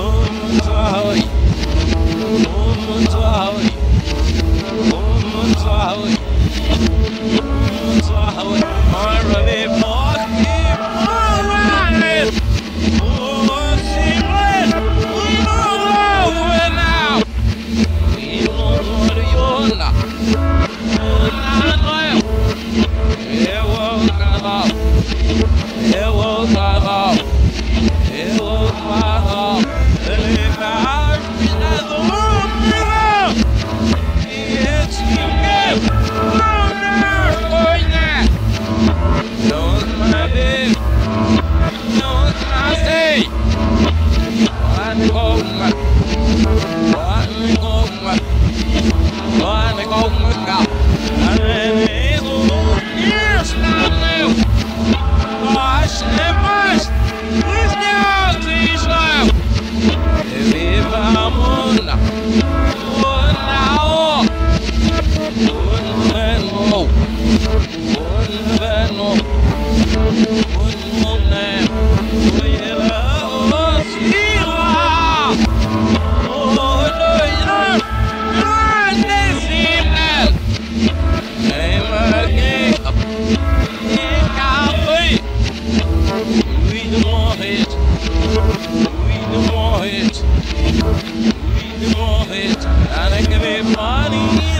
Oh, Eu vou travar. Eu vou travar. Yes, and first, with Dios Islam. Vivamos un ahora, un verbo, un verbo, un mundo, Gotta give it money.